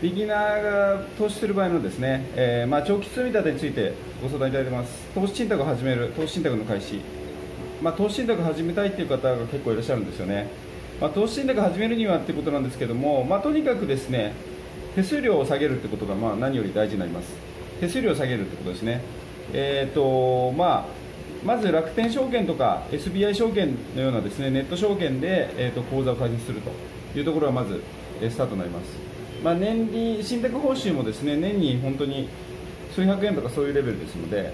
ビギナーが投資する場合のですね、えー、まあ、長期積み立てについてご相談いただいてます。投資信託を始める、投資信託の開始。まあ、投資信託を始めたいという方が結構いらっしゃるんですよね。まあ、投資信託を始めるにはということなんですけども、まあ、とにかくですね、手数料を下げるということがまあ何より大事になります。手数料を下げるということですね。えーとまあ、まず楽天証券とか SBI 証券のようなですねネット証券で、えーと、口座を開設するというところがまずスタートになります。まあ、年利信託報酬もですね年に本当に数百円とかそういうレベルですので、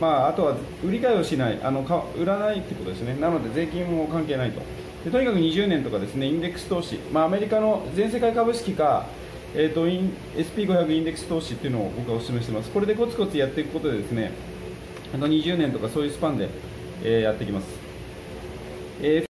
まあ、あとは売り買いをしないあのか売らないということですね。なので税金も関係ないと。でとにかく20年とかですねインデックス投資、まあ、アメリカの全世界株式か、えーと、SP500 インデックス投資っていうのを僕はお勧めしてます。これでコツコツやっていくことでですねあの20年とかそういうスパンで、えー、やっていきます、えー